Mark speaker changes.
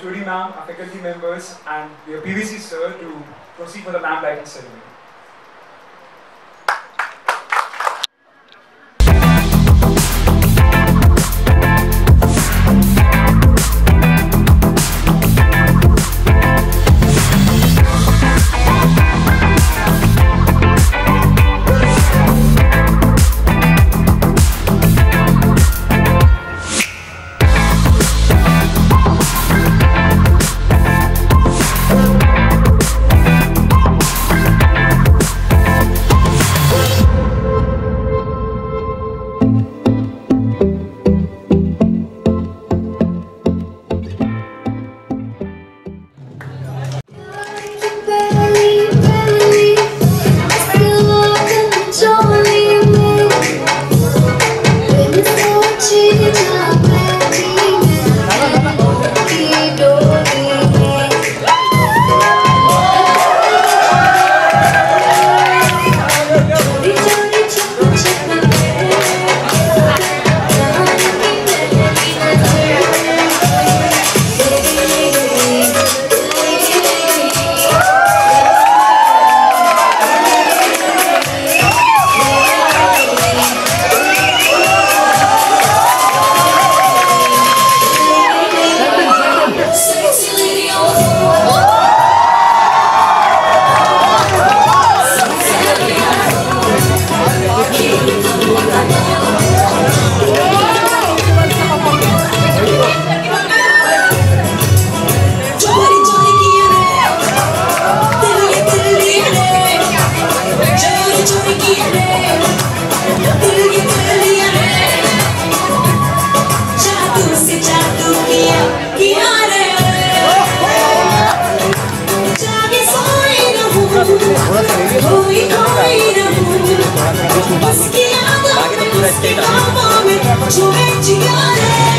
Speaker 1: Trudy ma'am, our faculty members, and your PVC sir to proceed for the lamp lighting ceremony.
Speaker 2: जो है जिया
Speaker 3: है